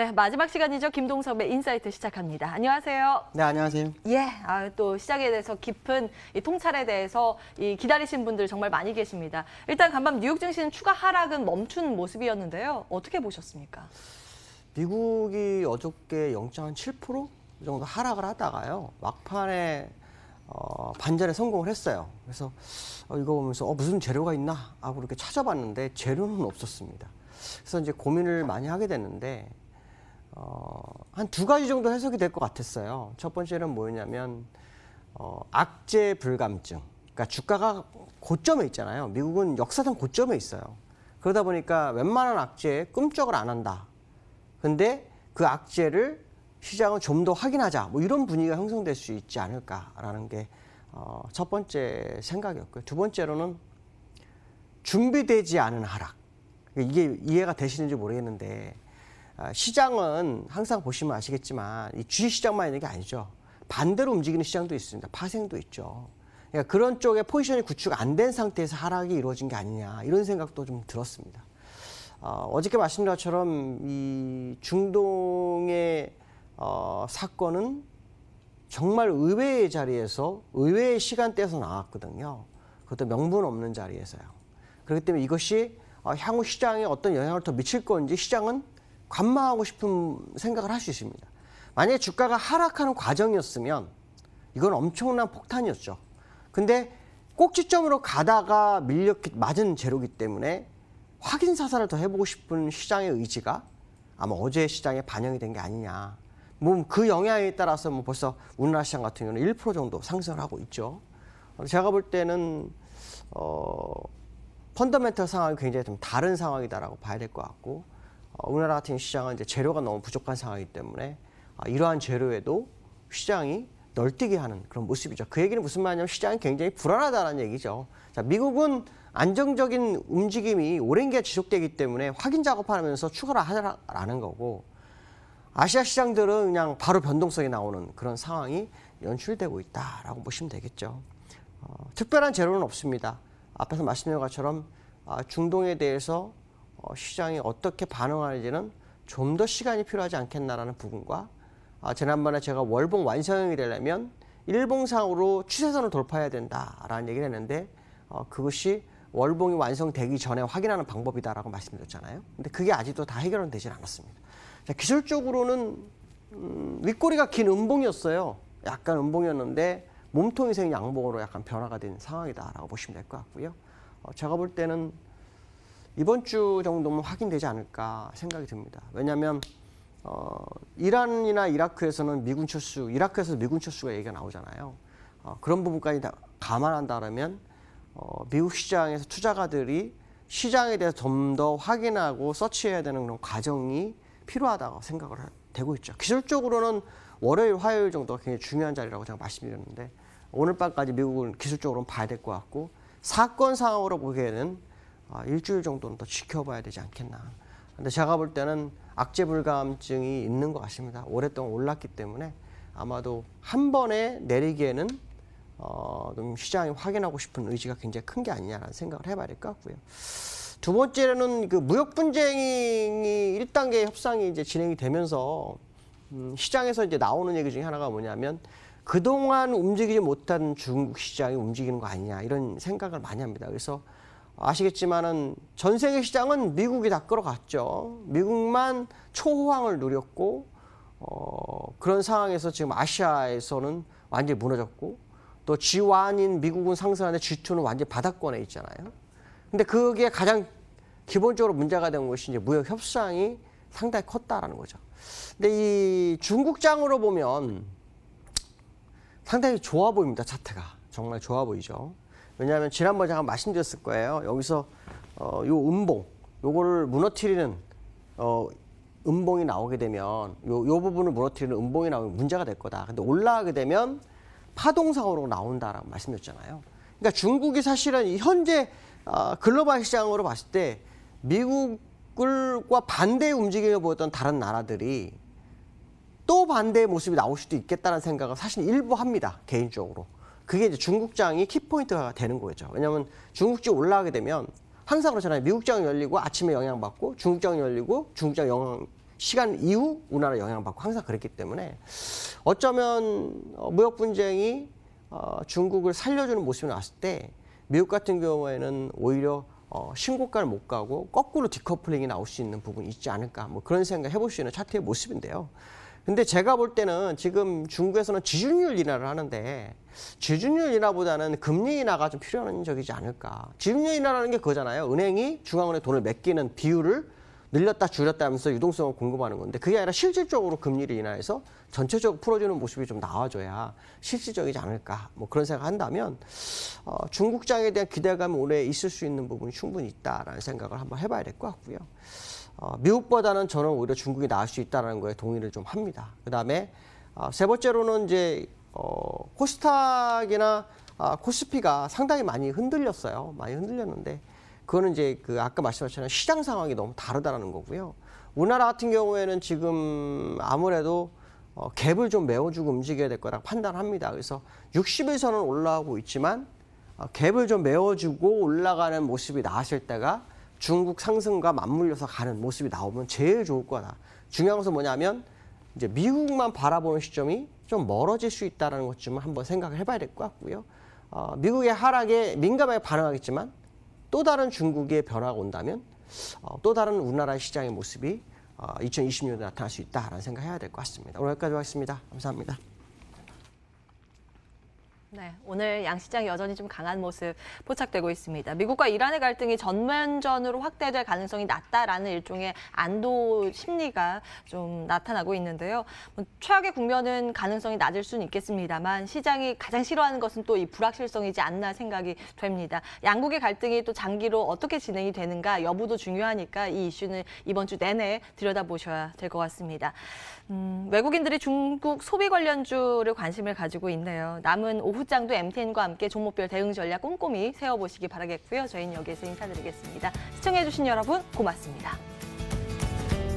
네, 마지막 시간이죠. 김동섭의 인사이트 시작합니다. 안녕하세요. 네, 안녕하세요. 예, 아, 또 시장에 대해서 깊은 이 통찰에 대해서 이 기다리신 분들 정말 많이 계십니다. 일단 간밤 뉴욕 증시는 추가 하락은 멈춘 모습이었는데요. 어떻게 보셨습니까? 미국이 어저께 0.7% 정도 하락을 하다가요. 막판에 어, 반전에 성공을 했어요. 그래서 어, 이거 보면서 어, 무슨 재료가 있나 하고 이렇게 찾아봤는데 재료는 없었습니다. 그래서 이제 고민을 많이 하게 됐는데 어, 한 두 가지 정도 해석이 될 것 같았어요. 첫 번째는 뭐였냐면 어, 악재 불감증. 그러니까 주가가 고점에 있잖아요. 미국은 역사상 고점에 있어요. 그러다 보니까 웬만한 악재에 꿈쩍을 안 한다. 근데 그 악재를 시장은 좀더 확인하자. 뭐 이런 분위기가 형성될 수 있지 않을까라는 게 어, 첫 번째 생각이었고요. 두 번째로는 준비되지 않은 하락. 이게 이해가 되시는지 모르겠는데 아, 시장은 항상 보시면 아시겠지만 이 주식 시장만 있는 게 아니죠. 반대로 움직이는 시장도 있습니다. 파생도 있죠. 그러니까 그런 쪽에 포지션이 구축 안 된 상태에서 하락이 이루어진 게 아니냐 이런 생각도 좀 들었습니다. 어, 어저께 말씀드린 것처럼 이 중동의 어, 사건은 정말 의외의 자리에서 의외의 시간대에서 나왔거든요. 그것도 명분 없는 자리에서요. 그렇기 때문에 이것이 어, 향후 시장에 어떤 영향을 더 미칠 건지 시장은 관망하고 싶은 생각을 할 수 있습니다. 만약에 주가가 하락하는 과정이었으면 이건 엄청난 폭탄이었죠. 근데 꼭지점으로 가다가 밀려 맞은 재료기 때문에 확인 사살을 더 해보고 싶은 시장의 의지가 아마 어제 시장에 반영이 된 게 아니냐. 뭐 그 영향에 따라서 뭐 벌써 우리나라 시장 같은 경우는 1% 정도 상승을 하고 있죠. 제가 볼 때는 어 펀더멘털 상황이 굉장히 좀 다른 상황이다라고 봐야 될 것 같고 어, 우리나라 같은 시장은 이제 재료가 너무 부족한 상황이기 때문에 아, 이러한 재료에도 시장이 널뛰게 하는 그런 모습이죠. 그 얘기는 무슨 말이냐면 시장이 굉장히 불안하다는 얘기죠. 자, 미국은 안정적인 움직임이 오랜 기간 지속되기 때문에 확인 작업하면서 추가를 하라는 거고 아시아 시장들은 그냥 바로 변동성이 나오는 그런 상황이 연출되고 있다라고 보시면 되겠죠. 어, 특별한 재료는 없습니다. 앞에서 말씀드린 것처럼 아, 중동에 대해서 어, 시장이 어떻게 반응하는지는 좀 더 시간이 필요하지 않겠나라는 부분과 아, 지난번에 제가 월봉 완성이 되려면 일봉상으로 추세선을 돌파해야 된다라는 얘기를 했는데 어, 그것이 월봉이 완성되기 전에 확인하는 방법이다라고 말씀드렸잖아요. 근데 그게 아직도 다 해결은 되질 않았습니다. 자, 기술적으로는 음, 윗꼬리가 긴 음봉이었어요. 약간 음봉이었는데 몸통이 생긴 양봉으로 약간 변화가 된 상황이다라고 보시면 될 것 같고요. 어, 제가 볼 때는 이번 주 정도면 확인되지 않을까 생각이 듭니다. 왜냐하면 어, 이란이나 이라크에서는 미군 철수, 이라크에서 미군 철수가 얘기가 나오잖아요. 어, 그런 부분까지 다 감안한다면 어, 미국 시장에서 투자가들이 시장에 대해서 좀 더 확인하고 서치해야 되는 그런 과정이 필요하다고 생각을 되고 있죠. 기술적으로는 월요일, 화요일 정도가 굉장히 중요한 자리라고 제가 말씀드렸는데 오늘 밤까지 미국은 기술적으로는 봐야 될 것 같고 사건 상황으로 보기에는 아, 일주일 정도는 더 지켜봐야 되지 않겠나. 근데 제가 볼 때는 악재 불감증이 있는 것 같습니다. 오랫동안 올랐기 때문에 아마도 한 번에 내리기에는 어, 좀 시장이 확인하고 싶은 의지가 굉장히 큰 게 아니냐라는 생각을 해봐야 될 것 같고요. 두 번째는 그 무역 분쟁이 1단계 협상이 이제 진행이 되면서 음, 시장에서 이제 나오는 얘기 중에 하나가 뭐냐면 그동안 움직이지 못한 중국 시장이 움직이는 거 아니냐 이런 생각을 많이 합니다. 그래서 아시겠지만은 전 세계 시장은 미국이 다 끌어갔죠. 미국만 초호황을 누렸고 어, 그런 상황에서 지금 아시아에서는 완전히 무너졌고 또 G1인 미국은 상승하는데 G2는 완전히 바닥권에 있잖아요. 근데 그게 가장 기본적으로 문제가 된 것이 이제 무역 협상이 상당히 컸다라는 거죠. 근데 이 중국장으로 보면 상당히 좋아 보입니다. 차트가 정말 좋아 보이죠. 왜냐하면 지난번에 제가 말씀드렸을 거예요. 여기서 어, 요 음봉, 요거를 무너뜨리는 어, 음봉이 나오게 되면 요, 요 부분을 무너뜨리는 음봉이 나오면 문제가 될 거다. 근데 올라가게 되면 파동상으로 나온다라고 말씀드렸잖아요. 그러니까 중국이 사실은 현재 어, 글로벌 시장으로 봤을 때 미국과 반대의 움직임을 보였던 다른 나라들이 또 반대의 모습이 나올 수도 있겠다는 생각을 사실 일부 합니다. 개인적으로. 그게 이제 중국장이 키포인트가 되는 거죠. 왜냐하면 중국장 올라가게 되면 항상 그렇잖아요. 미국장이 열리고 아침에 영향받고 중국장이 열리고 중국장 영향 시간 이후 우리나라 영향받고 항상 그랬기 때문에 어쩌면 어, 무역 분쟁이 어, 중국을 살려주는 모습이 나왔을 때 미국 같은 경우에는 오히려 어, 신고가를 못 가고 거꾸로 디커플링이 나올 수 있는 부분이 있지 않을까 뭐 그런 생각 해볼 수 있는 차트의 모습인데요. 근데 제가 볼 때는 지금 중국에서는 지준율 인하를 하는데 지준율 인하보다는 금리 인하가 좀 필요한 적이지 않을까. 지준율 인하라는 게 그거잖아요. 은행이 중앙은행 돈을 맡기는 비율을 늘렸다 줄였다 하면서 유동성을 공급하는 건데 그게 아니라 실질적으로 금리를 인하해서 전체적으로 풀어주는 모습이 좀 나와줘야 실질적이지 않을까 뭐 그런 생각을 한다면 어, 중국장에 대한 기대감이 올해 있을 수 있는 부분이 충분히 있다라는 생각을 한번 해봐야 될 것 같고요. 어, 미국보다는 저는 오히려 중국이 나을 수 있다는 거에 동의를 좀 합니다. 그 다음에 어, 세 번째로는 이제 어, 코스닥이나 아, 코스피가 상당히 많이 흔들렸어요. 많이 흔들렸는데 그거는 이제 그 아까 말씀하셨던 시장 상황이 너무 다르다는 거고요. 우리나라 같은 경우에는 지금 아무래도 어, 갭을 좀 메워주고 움직여야 될 거라 판단합니다. 그래서 60에서는 올라오고 있지만 어, 갭을 좀 메워주고 올라가는 모습이 나왔을 때가 중국 상승과 맞물려서 가는 모습이 나오면 제일 좋을 거다. 중요한 것은 뭐냐면 이제 미국만 바라보는 시점이 좀 멀어질 수 있다는 것 좀 한번 생각을 해봐야 될 것 같고요. 어, 미국의 하락에 민감하게 반응하겠지만 또 다른 중국의 변화가 온다면 어, 또 다른 우리나라 시장의 모습이 어, 2020년에 나타날 수 있다라는 생각해야 될 것 같습니다. 오늘 여기까지 하겠습니다. 감사합니다. 네, 오늘 양시장이 여전히 좀 강한 모습 포착되고 있습니다. 미국과 이란의 갈등이 전면전으로 확대될 가능성이 낮다라는 일종의 안도 심리가 좀 나타나고 있는데요. 뭐 최악의 국면은 가능성이 낮을 수는 있겠습니다만 시장이 가장 싫어하는 것은 또 이 불확실성이지 않나 생각이 됩니다. 양국의 갈등이 또 장기로 어떻게 진행이 되는가 여부도 중요하니까 이 이슈는 이번 주 내내 들여다보셔야 될 것 같습니다. 음, 외국인들이 중국 소비 관련주를 관심을 가지고 있네요. 남은 오후장도 MTN과 함께 종목별 대응 전략 꼼꼼히 세워보시기 바라겠고요. 저희는 여기에서 인사드리겠습니다. 시청해주신 여러분 고맙습니다.